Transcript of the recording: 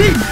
Beat!